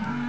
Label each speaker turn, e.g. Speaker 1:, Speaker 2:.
Speaker 1: Mm-hmm.